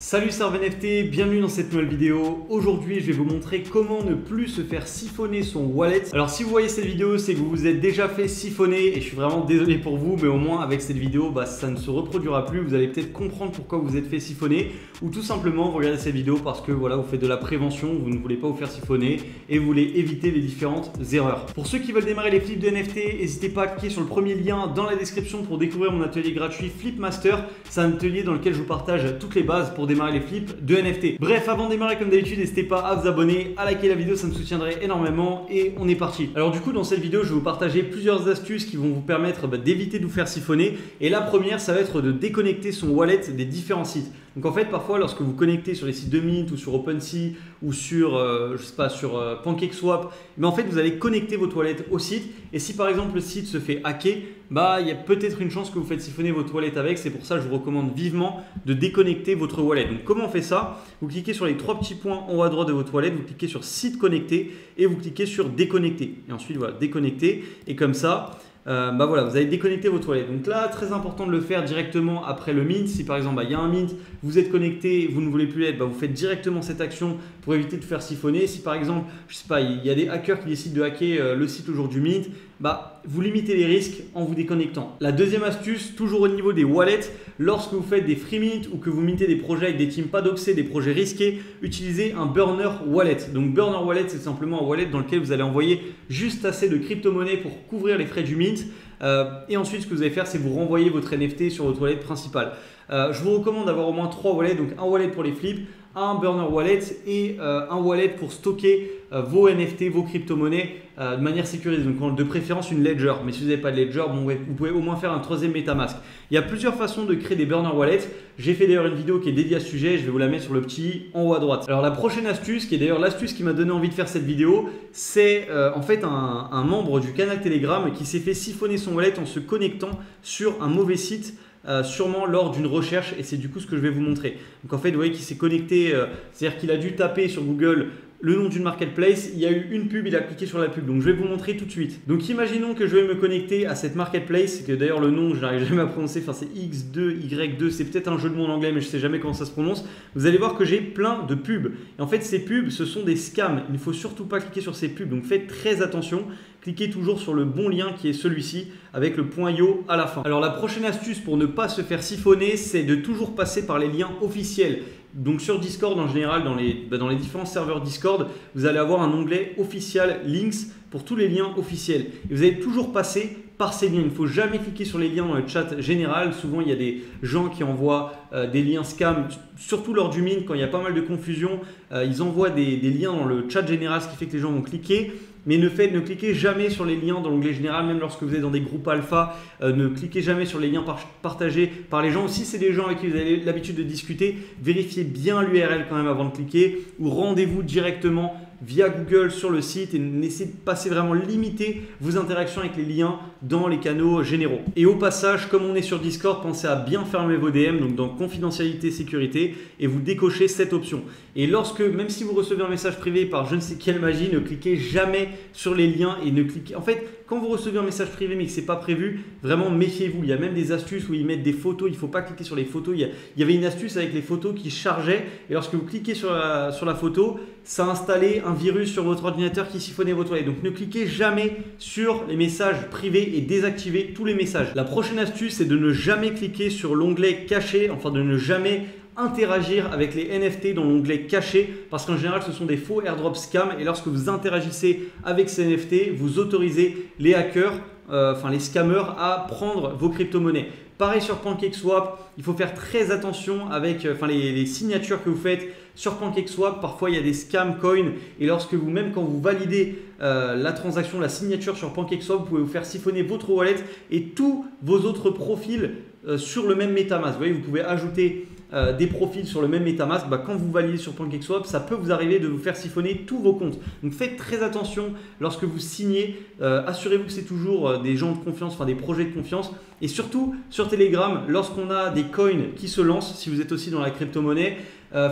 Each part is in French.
Salut NFT, bienvenue dans cette nouvelle vidéo. Aujourd'hui, je vais vous montrer comment ne plus se faire siphonner son wallet. Alors si vous voyez cette vidéo, c'est que vous vous êtes déjà fait siphonner et je suis vraiment désolé pour vous, mais au moins avec cette vidéo, bah, ça ne se reproduira plus. Vous allez peut-être comprendre pourquoi vous êtes fait siphonner ou tout simplement vous regardez cette vidéo parce que voilà, vous faites de la prévention, vous ne voulez pas vous faire siphonner et vous voulez éviter les différentes erreurs. Pour ceux qui veulent démarrer les flips de NFT, n'hésitez pas à cliquer sur le premier lien dans la description pour découvrir mon atelier gratuit Flipmaster. C'est un atelier dans lequel je vous partage toutes les bases pour démarrer les flips de NFT. Bref, avant de démarrer comme d'habitude, n'hésitez pas à vous abonner, à liker la vidéo, ça me soutiendrait énormément et on est parti. Alors du coup, dans cette vidéo, je vais vous partager plusieurs astuces qui vont vous permettre bah, d'éviter de vous faire siphonner. Et la première, ça va être de déconnecter son wallet des différents sites. Donc en fait, parfois, lorsque vous connectez sur les sites de Mint ou sur OpenSea ou sur, euh, sur euh, PancakeSwap, mais en fait, vous allez connecter votre wallet au site. Et si par exemple le site se fait hacker, bah il y a peut-être une chance que vous faites siphonner votre wallet avec. C'est pour ça que je vous recommande vivement de déconnecter votre wallet. Donc comment on fait ça? Vous cliquez sur les trois petits points en haut à droite de votre wallet, vous cliquez sur site connecté et vous cliquez sur déconnecter. Et ensuite voilà, déconnecter. Et comme ça, euh, bah voilà, vous allez déconnecter votre wallet. Donc là, très important de le faire directement après le mint. Si par exemple bah, il y a un mint, vous êtes connecté, vous ne voulez plus l'être, bah, vous faites directement cette action pour éviter de faire siphonner. Si par exemple, je sais pas, il y a des hackers qui décident de hacker euh, le site au jour du mint, bah, vous limitez les risques en vous déconnectant. La deuxième astuce, toujours au niveau des wallets, lorsque vous faites des free mint ou que vous mintez des projets avec des teams pas doxés, des projets risqués, utilisez un burner wallet. Donc burner wallet, c'est simplement un wallet dans lequel vous allez envoyer juste assez de crypto-monnaies pour couvrir les frais du mint. Euh, et ensuite, ce que vous allez faire, c'est vous renvoyer votre NFT sur votre wallet principal. Euh, je vous recommande d'avoir au moins trois wallets, donc un wallet pour les flips, un burner wallet et euh, un wallet pour stocker vos NFT, vos crypto-monnaies de manière sécurisée. Donc de préférence une ledger. Mais si vous n'avez pas de ledger, vous pouvez au moins faire un troisième MetaMask. Il y a plusieurs façons de créer des burner wallets. J'ai fait d'ailleurs une vidéo qui est dédiée à ce sujet. Je vais vous la mettre sur le petit en haut à droite. Alors la prochaine astuce, qui est d'ailleurs l'astuce qui m'a donné envie de faire cette vidéo, c'est en fait un membre du canal Telegram qui s'est fait siphonner son wallet en se connectant sur un mauvais site. Euh, sûrement lors d'une recherche et c'est du coup ce que je vais vous montrer. Donc en fait, vous voyez qu'il s'est connecté, euh, c'est-à-dire qu'il a dû taper sur Google le nom d'une marketplace, il y a eu une pub, il a cliqué sur la pub. Donc je vais vous montrer tout de suite. Donc imaginons que je vais me connecter à cette marketplace, que d'ailleurs le nom, je n'arrive jamais à prononcer, enfin c'est X2Y2, c'est peut-être un jeu de mots en anglais, mais je ne sais jamais comment ça se prononce. Vous allez voir que j'ai plein de pubs. Et en fait, ces pubs, ce sont des scams. Il ne faut surtout pas cliquer sur ces pubs, donc faites très attention. Cliquez toujours sur le bon lien qui est celui-ci avec le point yo à la fin. Alors la prochaine astuce pour ne pas se faire siphonner, c'est de toujours passer par les liens officiels. Donc sur Discord en général, dans les, bah, dans les différents serveurs Discord, vous allez avoir un onglet official links pour tous les liens officiels. Et vous allez toujours passer par ces liens. Il ne faut jamais cliquer sur les liens dans le chat général. Souvent, il y a des gens qui envoient euh, des liens scam, surtout lors du mint, quand il y a pas mal de confusion. Euh, ils envoient des, liens dans le chat général, ce qui fait que les gens vont cliquer. Mais ne, faites, ne cliquez jamais sur les liens dans l'onglet général, même lorsque vous êtes dans des groupes alpha. Euh, ne cliquez jamais sur les liens partagés par les gens. Si c'est des gens avec qui vous avez l'habitude de discuter, vérifiez bien l'URL quand même avant de cliquer ou rendez-vous directement via Google sur le site et n'essayez de passer vraiment limiter vos interactions avec les liens dans les canaux généraux. Et au passage, comme on est sur Discord, pensez à bien fermer vos DM, donc dans confidentialité, sécurité, et vous décochez cette option. Et lorsque, même si vous recevez un message privé par je ne sais quelle magie, ne cliquez jamais sur les liens et ne cliquez. En fait, quand vous recevez un message privé mais que c'est pas prévu, vraiment méfiez-vous. Il y a même des astuces où ils mettent des photos. Il ne faut pas cliquer sur les photos. Il y, avait une astuce avec les photos qui chargeaient et lorsque vous cliquez sur la, photo, ça installait un virus sur votre ordinateur qui siphonnait votre toilettes. Donc ne cliquez jamais sur les messages privés et désactivez tous les messages. La prochaine astuce, c'est de ne jamais cliquer sur l'onglet caché, enfin de ne jamais interagir avec les NFT dans l'onglet caché parce qu'en général ce sont des faux airdrop scam et lorsque vous interagissez avec ces NFT, vous autorisez les hackers, euh, enfin les scammers à prendre vos crypto-monnaies. Pareil sur PancakeSwap, il faut faire très attention avec euh, enfin, les, signatures que vous faites sur PancakeSwap. Parfois, il y a des scam coins et lorsque vous, même quand vous validez euh, la transaction, la signature sur PancakeSwap, vous pouvez vous faire siphonner votre wallet et tous vos autres profils sur le même MetaMask. Vous voyez, vous pouvez ajouter euh, des profils sur le même MetaMask, bah, quand vous validez sur PancakeSwap, ça peut vous arriver de vous faire siphonner tous vos comptes. Donc faites très attention lorsque vous signez. Euh, assurez-vous que c'est toujours euh, des gens de confiance, enfin des projets de confiance. Et surtout sur Telegram, lorsqu'on a des coins qui se lancent, si vous êtes aussi dans la crypto-monnaie,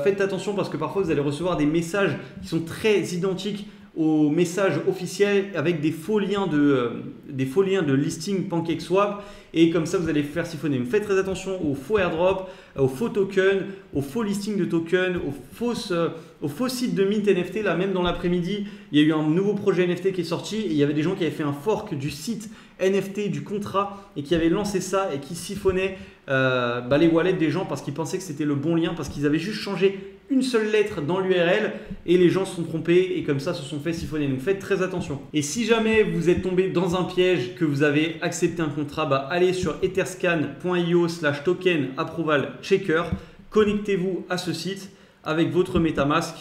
faites attention parce que parfois vous allez recevoir des messages qui sont très identiques au message officiel avec des faux liens de, euh, des faux liens de listing PancakeSwap et comme ça vous allez faire siphonner. Mais faites très attention aux faux airdrops, aux faux tokens, aux faux listings de tokens, aux, fausses, euh, aux faux sites de mint NFT. Là même dans l'après-midi, il y a eu un nouveau projet NFT qui est sorti et il y avait des gens qui avaient fait un fork du site NFT du contrat et qui avaient lancé ça et qui siphonnaient euh, bah, les wallets des gens parce qu'ils pensaient que c'était le bon lien parce qu'ils avaient juste changé une seule lettre dans l'URL et les gens se sont trompés et comme ça se sont fait siphonner. Donc faites très attention. Et si jamais vous êtes tombé dans un piège que vous avez accepté un contrat, bah allez sur etherscan.io slash token approval checker, connectez-vous à ce site avec votre MetaMask.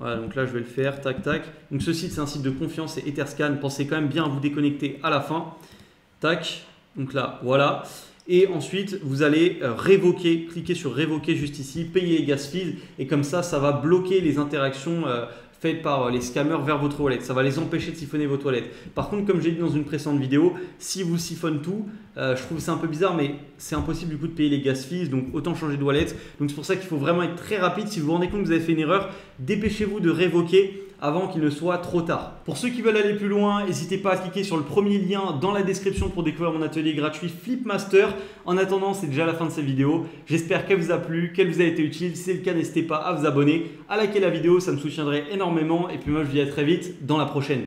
Voilà, donc là je vais le faire, tac tac. Donc ce site c'est un site de confiance, c'est Etherscan. Pensez quand même bien à vous déconnecter à la fin. Tac, donc là voilà. Et ensuite, vous allez euh, révoquer, cliquer sur révoquer juste ici, payer les gas fees. Et comme ça, ça va bloquer les interactions euh, faites par euh, les scammers vers votre wallet. Ça va les empêcher de siphonner votre wallet. Par contre, comme j'ai dit dans une précédente vidéo, si vous siphonnez tout, je trouve c'est un peu bizarre, mais c'est impossible du coup de payer les gas fees, donc autant changer de wallet. Donc c'est pour ça qu'il faut vraiment être très rapide. Si vous vous rendez compte que vous avez fait une erreur, dépêchez-vous de révoquer avant qu'il ne soit trop tard. Pour ceux qui veulent aller plus loin, n'hésitez pas à cliquer sur le premier lien dans la description pour découvrir mon atelier gratuit Flipmaster. En attendant, c'est déjà la fin de cette vidéo. J'espère qu'elle vous a plu, qu'elle vous a été utile. Si c'est le cas, n'hésitez pas à vous abonner, à liker la vidéo, ça me soutiendrait énormément. Et puis moi, je vous dis à très vite dans la prochaine.